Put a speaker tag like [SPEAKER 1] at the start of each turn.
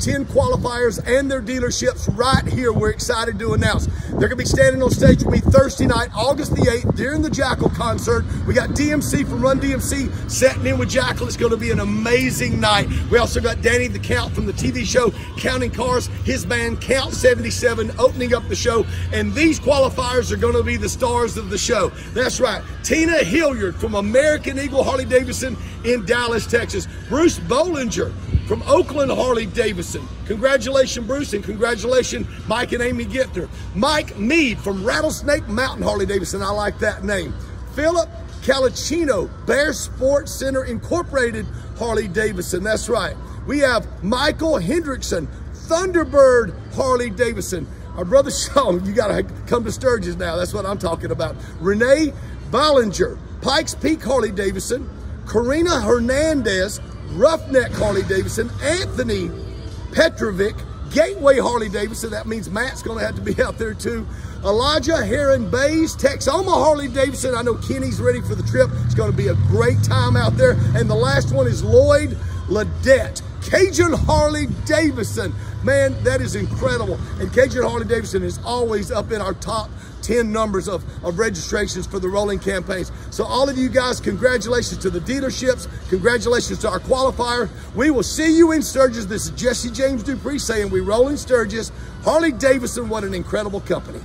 [SPEAKER 1] 10 qualifiers and their dealerships right here. We're excited to announce. They're going to be standing on stage with me Thursday night, August the 8th, during the Jackyl concert. We got DMC from Run DMC setting in with Jackyl. It's going to be an amazing night. We also got Danny the Count from the TV show Counting Cars, his band Count 77 opening up the show. And these qualifiers are going to be the stars of the show. That's right. Tina Hilliard from American Eagle Harley Davidson in Dallas, Texas. Bruce Bollinger from Oakland Harley Davidson. Congratulations, Bruce, and congratulations, Mike and Amy Gither. Mike Mead from Rattlesnake Mountain Harley Davidson. I like that name. Philip Calicino, Bear Sports Center Incorporated Harley Davidson. That's right. We have Michael Hendrickson, Thunderbird Harley Davidson. Our brother Sean, you got to come to Sturgis now. That's what I'm talking about. Renee Ballinger, Pikes Peak Harley Davidson. Karina Hernandez, Roughneck Harley Davidson. Anthony Petrovic, Gateway Harley Davidson. That means Matt's going to have to be out there too. Elijah Heron Bays, Texas, Texoma Harley Davidson. I know Kenny's ready for the trip. It's going to be a great time out there. And the last one is Lloyd Ledette, Cajun Harley Davidson. Man, that is incredible. And Cajun Harley Davidson is always up in our top 10 numbers of, of registrations for the rolling campaigns. So all of you guys, congratulations to the dealerships. Congratulations to our qualifier. We will see you in Sturgis. This is Jesse James Dupree saying we roll in Sturgis. Harley Davidson, what an incredible company.